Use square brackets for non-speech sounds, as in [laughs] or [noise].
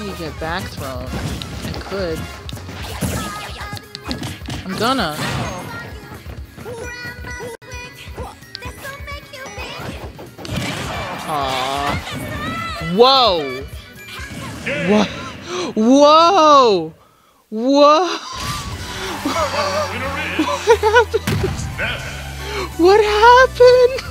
Oh, you get back thrown. I could. I'm gonna. Aww. Whoa! What? Whoa! Whoa! [laughs] What happened? What happened?